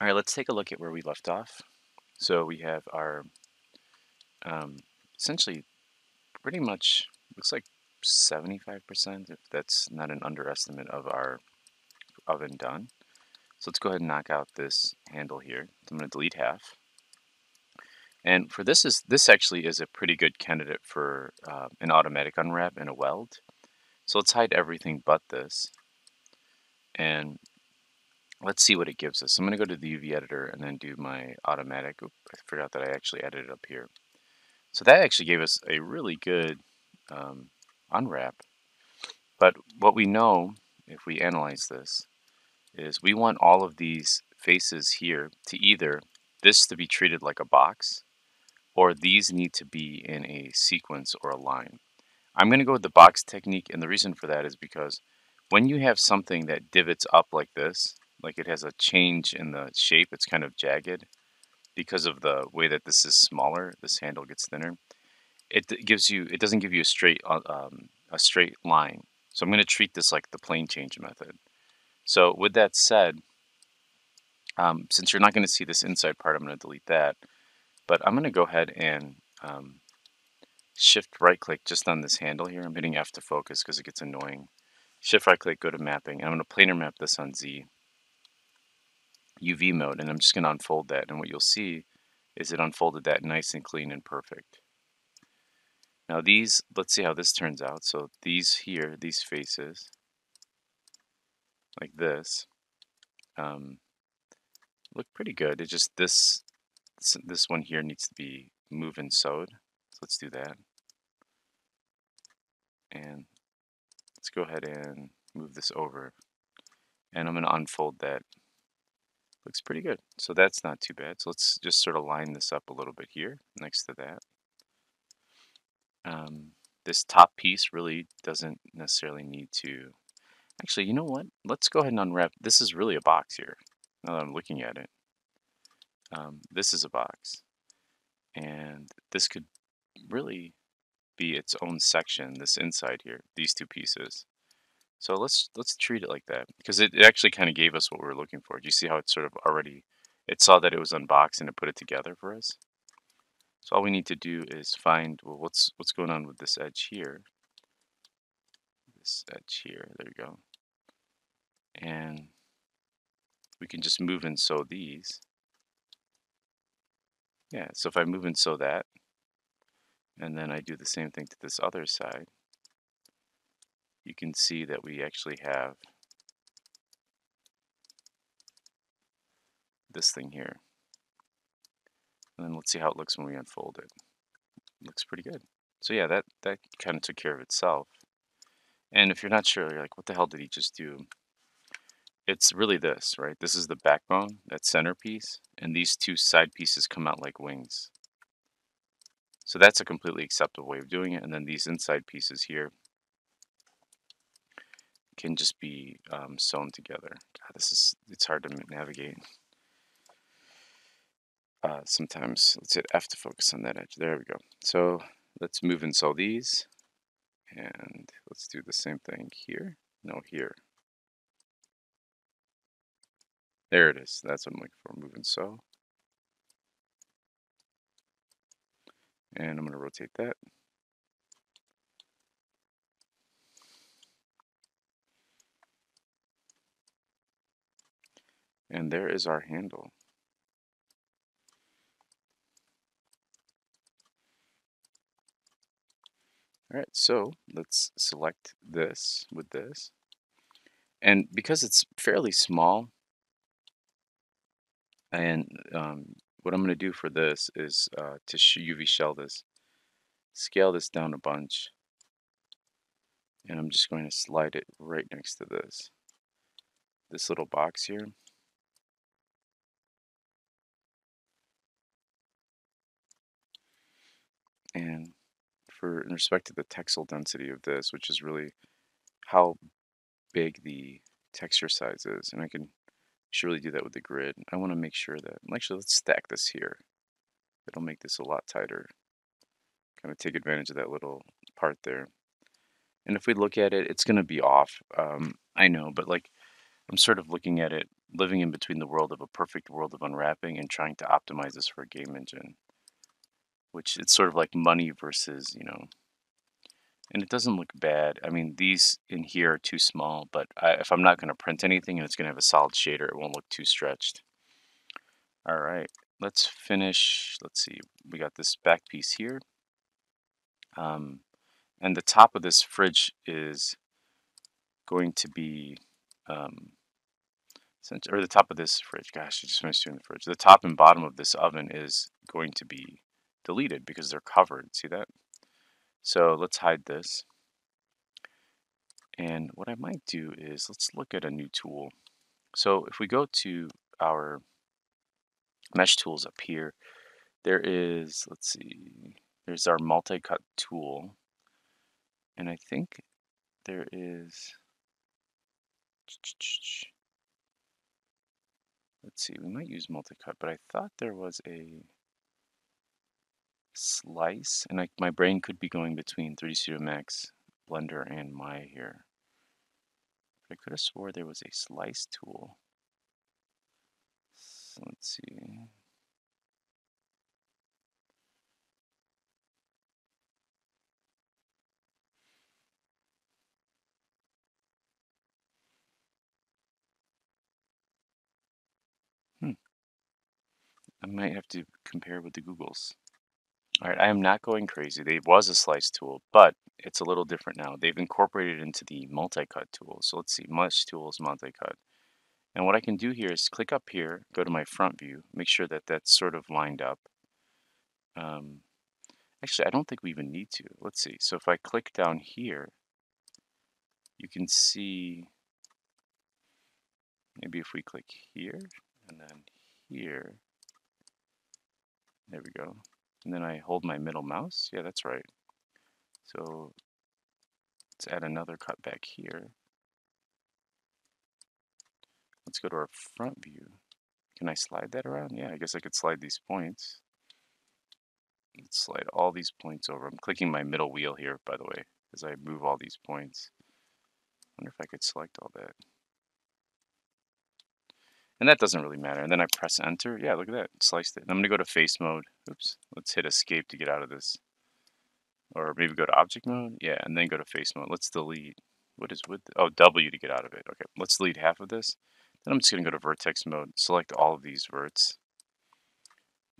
All right, let's take a look at where we left off. So we have our, um, essentially, pretty much, looks like 75%, if that's not an underestimate of our oven done. So let's go ahead and knock out this handle here. I'm going to delete half. And for this is this actually is a pretty good candidate for uh, an automatic unwrap and a weld. So let's hide everything but this. And let's see what it gives us. I'm going to go to the UV editor and then do my automatic. I forgot that I actually added it up here. So that actually gave us a really good um, unwrap. But what we know, if we analyze this, is we want all of these faces here to either this to be treated like a box or these need to be in a sequence or a line. I'm going to go with the box technique and the reason for that is because when you have something that divots up like this, like it has a change in the shape, it's kind of jagged because of the way that this is smaller, this handle gets thinner. It gives you, it doesn't give you a straight, uh, um, a straight line. So I'm going to treat this like the plane change method. So with that said, um, since you're not going to see this inside part, I'm going to delete that. But I'm going to go ahead and um, shift right click just on this handle here. I'm hitting F to focus because it gets annoying. Shift right click, go to mapping. And I'm going to planar map this on Z UV mode. And I'm just going to unfold that. And what you'll see is it unfolded that nice and clean and perfect. Now these, let's see how this turns out. So these here, these faces, like this, um, look pretty good. It just, this this one here needs to be moved and sewed. So let's do that. And let's go ahead and move this over. And I'm going to unfold that. Looks pretty good. So that's not too bad. So let's just sort of line this up a little bit here next to that. Um, this top piece really doesn't necessarily need to... Actually, you know what? Let's go ahead and unwrap. This is really a box here, now that I'm looking at it um, this is a box. And this could really be its own section, this inside here, these two pieces. So let's let's treat it like that because it, it actually kind of gave us what we were looking for. Do you see how it sort of already, it saw that it was unboxed and it put it together for us? So all we need to do is find, well, what's what's going on with this edge here? This edge here, there you go. And we can just move and sew these. Yeah, so if I move and sew that, and then I do the same thing to this other side, you can see that we actually have this thing here. And then let's see how it looks when we unfold it. looks pretty good. So yeah, that, that kind of took care of itself. And if you're not sure, you're like, what the hell did he just do? it's really this, right? This is the backbone, that centerpiece, and these two side pieces come out like wings. So that's a completely acceptable way of doing it. And then these inside pieces here can just be um, sewn together. God, this is, it's hard to navigate. Uh, sometimes, let's hit F to focus on that edge. There we go. So let's move and sew these. And let's do the same thing here. No, here. There it is. That's what I'm looking for. Moving so. And I'm going to rotate that. And there is our handle. All right, so let's select this with this. And because it's fairly small, and um, what I'm going to do for this is uh, to UV shell this, scale this down a bunch, and I'm just going to slide it right next to this, this little box here. And for in respect to the texel density of this, which is really how big the texture size is, and I can surely do that with the grid. I want to make sure that, actually let's stack this here. It'll make this a lot tighter. Kind of take advantage of that little part there. And if we look at it, it's going to be off. Um, I know, but like I'm sort of looking at it living in between the world of a perfect world of unwrapping and trying to optimize this for a game engine. Which it's sort of like money versus, you know, and it doesn't look bad. I mean, these in here are too small, but I, if I'm not going to print anything and it's going to have a solid shader, it won't look too stretched. All right, let's finish. Let's see, we got this back piece here. Um, and the top of this fridge is going to be, um, or the top of this fridge, gosh, I just finished doing the fridge. The top and bottom of this oven is going to be deleted because they're covered. See that? So let's hide this. And what I might do is let's look at a new tool. So if we go to our mesh tools up here, there is, let's see, there's our multi-cut tool. And I think there is, let's see, we might use multi-cut, but I thought there was a slice, and I, my brain could be going between 3D Studio Max, Blender, and Maya here. I could have swore there was a slice tool. So let's see. Hmm. I might have to compare with the Googles. All right, I am not going crazy. There was a slice tool, but it's a little different now. They've incorporated it into the multi-cut tool. So let's see, Mesh Tools, multi-cut. And what I can do here is click up here, go to my front view, make sure that that's sort of lined up. Um, actually, I don't think we even need to. Let's see. So if I click down here, you can see, maybe if we click here and then here, there we go. And then I hold my middle mouse. Yeah, that's right. So let's add another cut back here. Let's go to our front view. Can I slide that around? Yeah, I guess I could slide these points. Let's slide all these points over. I'm clicking my middle wheel here, by the way, as I move all these points. wonder if I could select all that. And that doesn't really matter. And then I press enter. Yeah, look at that. Sliced it. And I'm going to go to face mode. Oops. Let's hit escape to get out of this. Or maybe go to object mode. Yeah, and then go to face mode. Let's delete. What is with? Oh, W to get out of it. Okay, let's delete half of this. Then I'm just going to go to vertex mode. Select all of these verts.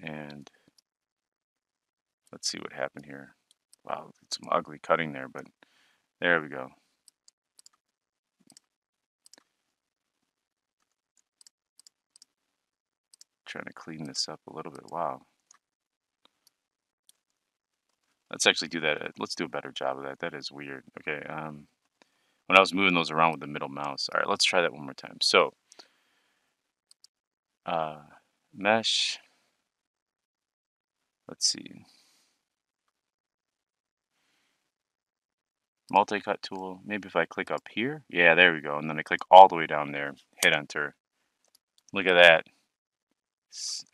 And let's see what happened here. Wow, some ugly cutting there, but there we go. Trying to clean this up a little bit. Wow. Let's actually do that. Let's do a better job of that. That is weird. Okay. Um, when I was moving those around with the middle mouse. All right, let's try that one more time. So, uh, mesh. Let's see. Multi-cut tool. Maybe if I click up here. Yeah, there we go. And then I click all the way down there. Hit enter. Look at that.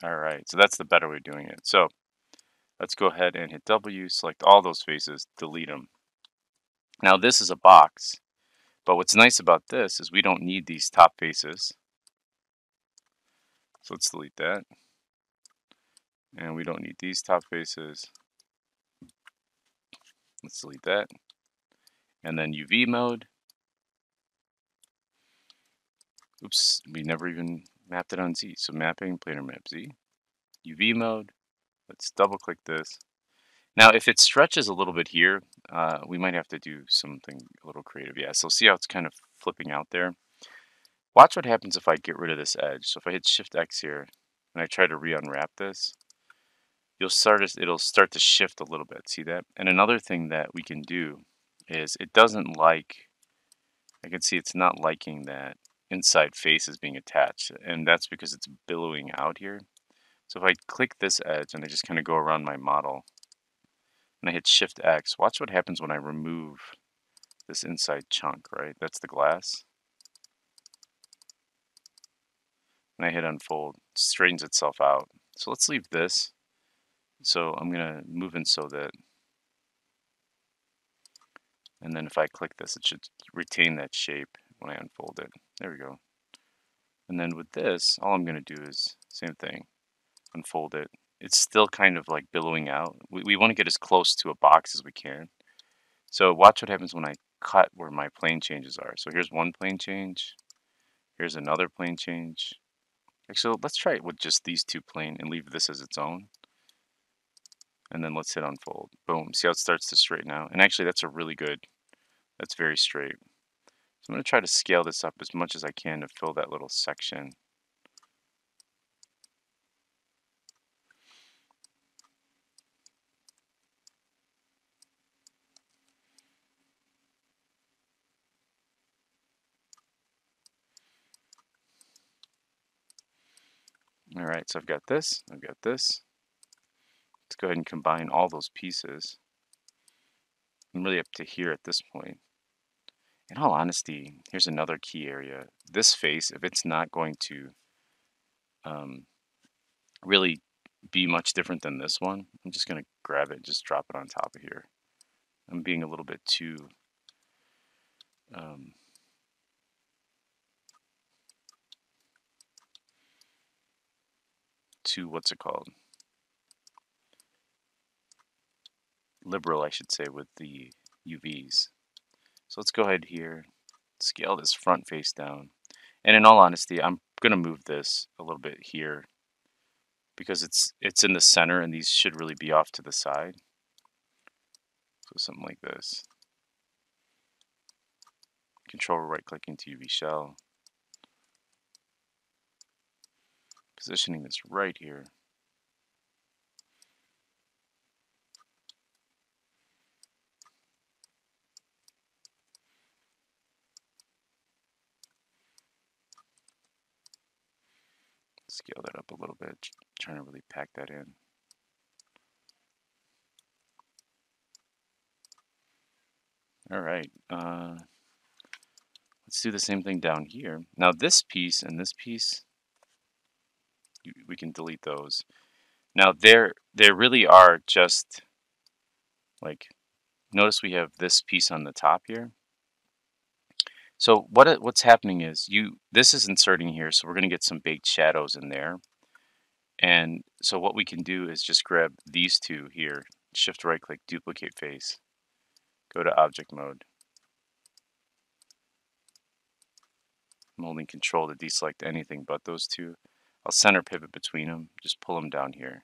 All right, so that's the better way of doing it. So let's go ahead and hit W, select all those faces, delete them. Now this is a box, but what's nice about this is we don't need these top faces. So let's delete that. And we don't need these top faces. Let's delete that. And then UV mode. Oops, we never even mapped it on Z. So mapping, planar map Z. UV mode. Let's double click this. Now, if it stretches a little bit here, uh, we might have to do something a little creative. Yeah, so see how it's kind of flipping out there? Watch what happens if I get rid of this edge. So if I hit Shift X here and I try to re-unwrap this, you'll start it'll start to shift a little bit. See that? And another thing that we can do is it doesn't like, I can see it's not liking that inside face is being attached and that's because it's billowing out here. So if I click this edge and I just kind of go around my model and I hit shift X, watch what happens when I remove this inside chunk, right? That's the glass. And I hit unfold, straightens itself out. So let's leave this. So I'm gonna move in so that, and then if I click this, it should retain that shape when I unfold it. There we go. And then with this, all I'm going to do is same thing, unfold it. It's still kind of like billowing out. We, we want to get as close to a box as we can. So watch what happens when I cut where my plane changes are. So here's one plane change. Here's another plane change. Actually, let's try it with just these two plane and leave this as its own. And then let's hit unfold. Boom. See how it starts to straighten out? And actually, that's a really good, that's very straight. So I'm going to try to scale this up as much as I can to fill that little section. All right, so I've got this, I've got this. Let's go ahead and combine all those pieces. I'm really up to here at this point. In all honesty, here's another key area. This face, if it's not going to um, really be much different than this one, I'm just going to grab it, and just drop it on top of here. I'm being a little bit too um, too what's it called liberal I should say with the UVs so let's go ahead here scale this front face down. And in all honesty I'm gonna move this a little bit here because it's it's in the center and these should really be off to the side. So something like this. Control right clicking to UV shell. Positioning this right here. Scale that up a little bit, trying to really pack that in. All right, uh, let's do the same thing down here. Now this piece and this piece, we can delete those. Now there, there really are just like, notice we have this piece on the top here. So what what's happening is you this is inserting here, so we're going to get some baked shadows in there. And so what we can do is just grab these two here, shift right click, duplicate face, go to object mode. I'm holding control to deselect anything but those two. I'll center pivot between them, just pull them down here.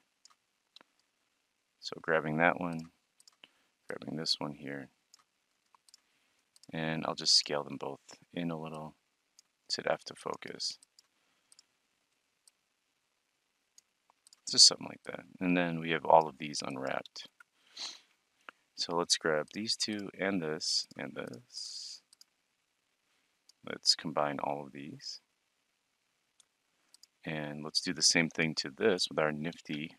So grabbing that one, grabbing this one here, and I'll just scale them both in a little. hit F to focus. Just something like that. And then we have all of these unwrapped. So let's grab these two and this and this. Let's combine all of these. And let's do the same thing to this with our nifty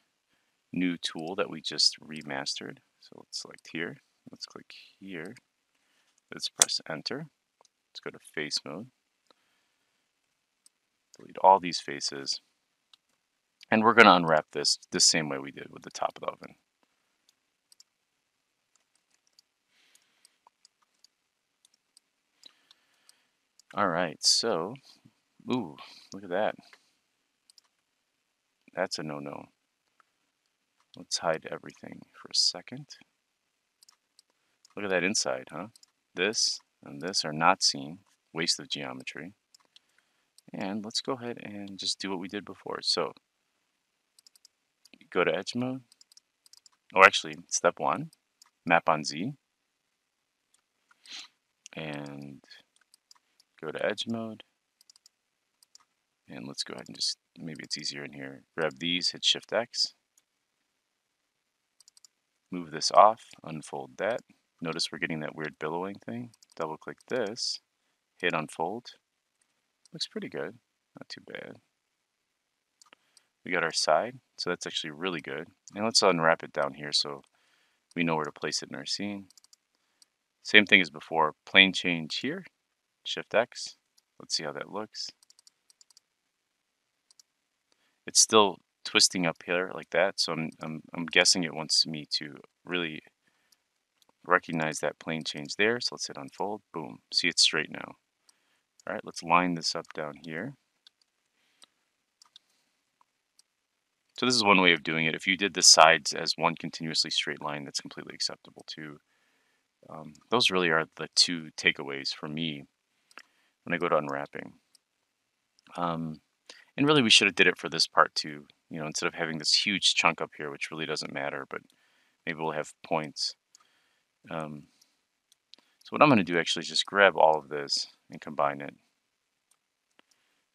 new tool that we just remastered. So let's select here. Let's click here. Let's press enter. Let's go to face mode. Delete all these faces. And we're going to unwrap this the same way we did with the top of the oven. All right, so, ooh, look at that. That's a no-no. Let's hide everything for a second. Look at that inside, huh? This and this are not seen. Waste of geometry. And let's go ahead and just do what we did before. So, go to edge mode. Or actually, step one, map on Z. And go to edge mode. And let's go ahead and just, maybe it's easier in here. Grab these, hit Shift X. Move this off, unfold that. Notice we're getting that weird billowing thing. Double click this, hit unfold. Looks pretty good, not too bad. We got our side, so that's actually really good. And let's unwrap it down here so we know where to place it in our scene. Same thing as before, plane change here, Shift X. Let's see how that looks it's still twisting up here like that. So I'm, I'm, I'm guessing it wants me to really recognize that plane change there. So let's hit unfold, boom, see it's straight now. All right, let's line this up down here. So this is one way of doing it. If you did the sides as one continuously straight line, that's completely acceptable too. Um, those really are the two takeaways for me when I go to unwrapping. Um, and really we should have did it for this part too. You know, instead of having this huge chunk up here, which really doesn't matter, but maybe we'll have points. Um, so what I'm going to do actually is just grab all of this and combine it.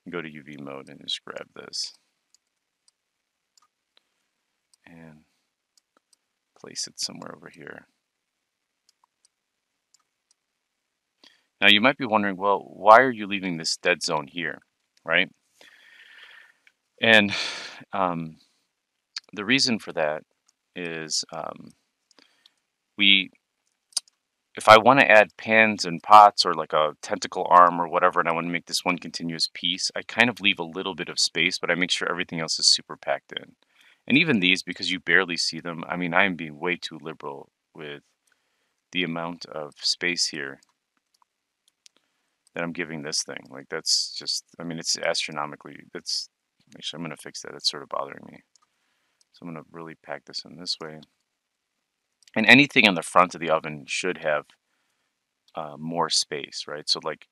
And go to UV mode and just grab this. And place it somewhere over here. Now you might be wondering, well, why are you leaving this dead zone here, right? And um, the reason for that is um, we, if I want to add pans and pots or like a tentacle arm or whatever, and I want to make this one continuous piece, I kind of leave a little bit of space, but I make sure everything else is super packed in. And even these, because you barely see them, I mean, I am being way too liberal with the amount of space here that I'm giving this thing. Like that's just, I mean, it's astronomically, that's, actually, I'm going to fix that. It's sort of bothering me. So I'm going to really pack this in this way. And anything on the front of the oven should have uh, more space, right? So like,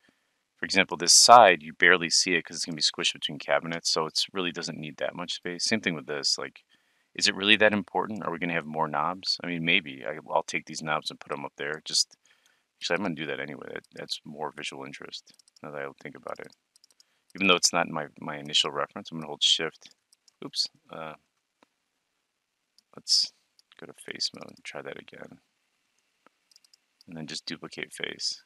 for example, this side, you barely see it because it's going to be squished between cabinets. So it really doesn't need that much space. Same thing with this. Like, is it really that important? Are we going to have more knobs? I mean, maybe. I, I'll take these knobs and put them up there. Just Actually, I'm going to do that anyway. That, that's more visual interest now that I think about it. Even though it's not my, my initial reference, I'm going to hold shift. Oops. Uh, let's go to face mode and try that again. And then just duplicate face.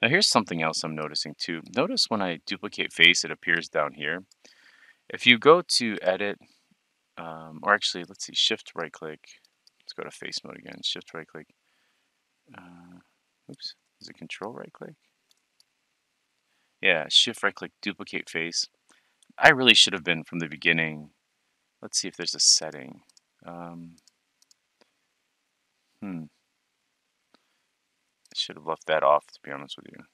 Now here's something else I'm noticing too. Notice when I duplicate face, it appears down here. If you go to edit, um, or actually, let's see, shift right click, Let's go to face mode again. Shift right click. Uh, oops. Is it control right click? Yeah, shift right click, duplicate face. I really should have been from the beginning. Let's see if there's a setting. Um, hmm. I should have left that off, to be honest with you.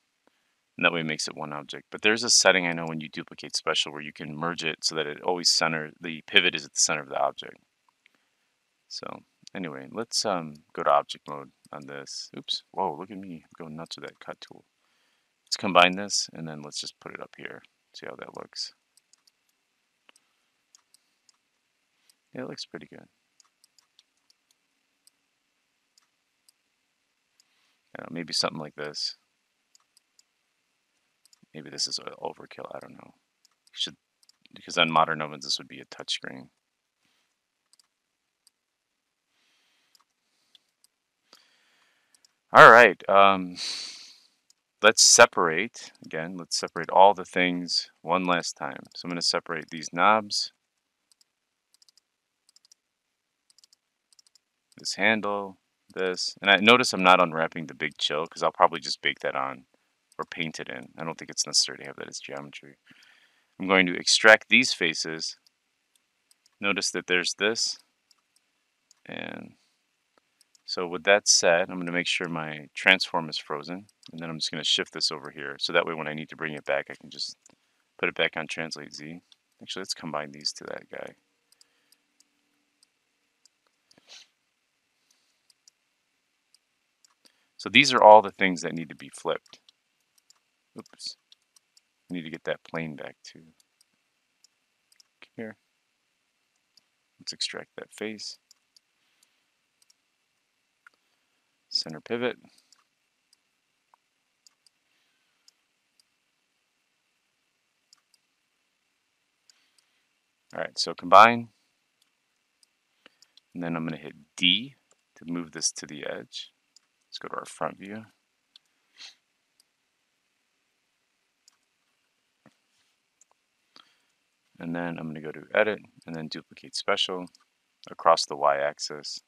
And that way it makes it one object. But there's a setting I know when you duplicate special where you can merge it so that it always center, the pivot is at the center of the object. So Anyway, let's um, go to object mode on this. Oops, whoa, look at me, I'm going nuts with that cut tool. Let's combine this, and then let's just put it up here. See how that looks. It looks pretty good. Know, maybe something like this. Maybe this is overkill, I don't know. Should Because on modern ovens, this would be a touchscreen. All right, um, let's separate, again, let's separate all the things one last time. So I'm going to separate these knobs, this handle, this, and I notice I'm not unwrapping the big chill because I'll probably just bake that on or paint it in. I don't think it's necessary to have that as geometry. I'm going to extract these faces. Notice that there's this and so with that said, I'm going to make sure my transform is frozen, and then I'm just going to shift this over here. So that way when I need to bring it back, I can just put it back on Translate Z. Actually, let's combine these to that guy. So these are all the things that need to be flipped. Oops. I need to get that plane back too. Here. Let's extract that face. center pivot. All right, so combine. And then I'm going to hit D to move this to the edge. Let's go to our front view. And then I'm going to go to Edit and then Duplicate Special across the Y-axis.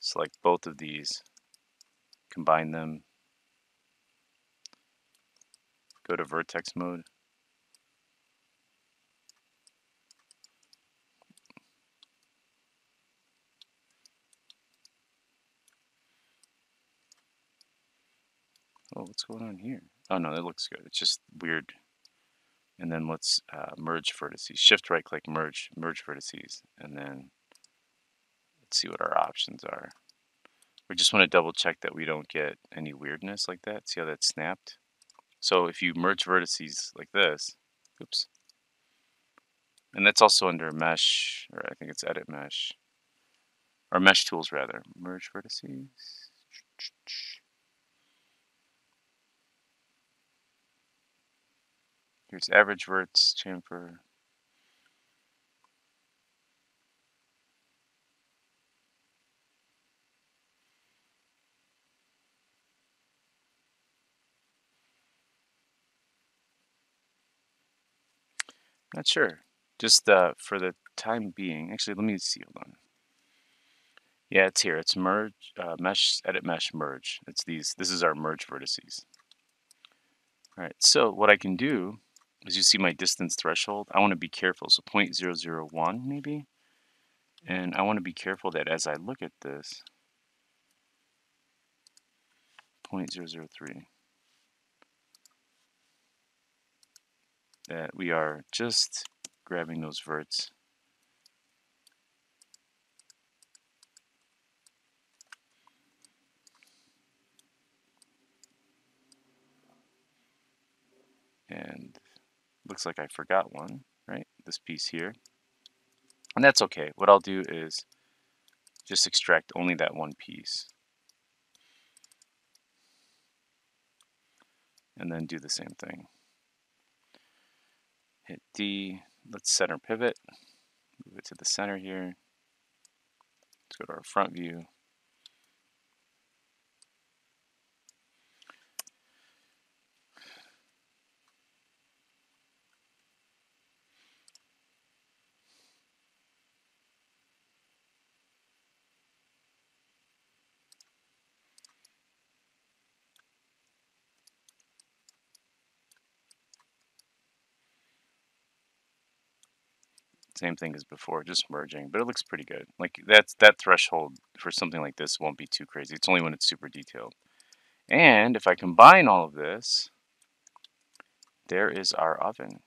Select both of these combine them, go to vertex mode. Oh, what's going on here? Oh no, that looks good. It's just weird And then let's uh, merge vertices. Shift right click, merge, merge vertices. And then let's see what our options are. We just want to double check that we don't get any weirdness like that. See how that snapped? So if you merge vertices like this, oops, and that's also under mesh, or I think it's edit mesh, or mesh tools rather, merge vertices. Here's average verts, chamfer. Not sure. Just uh, for the time being, actually, let me see. Hold on. Yeah, it's here. It's merge, uh, mesh, edit mesh, merge. It's these. This is our merge vertices. All right. So what I can do as you see my distance threshold, I want to be careful. So 0.001 maybe. Mm-hmm. And I want to be careful that as I look at this, 0.003, that we are just grabbing those verts and looks like I forgot one, right? This piece here. And that's okay. What I'll do is just extract only that one piece. And then do the same thing. Hit D, let's center pivot, move it to the center here. Let's go to our front view. Same thing as before, just merging, but it looks pretty good. Like that's that threshold for something like this won't be too crazy. It's only when it's super detailed. And if I combine all of this, there is our oven.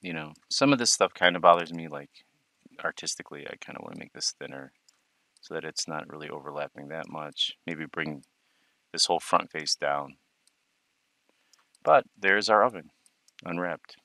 You know, some of this stuff kind of bothers me, like artistically, I kind of want to make this thinner so that it's not really overlapping that much. Maybe bring this whole front face down. But there's our oven, unwrapped.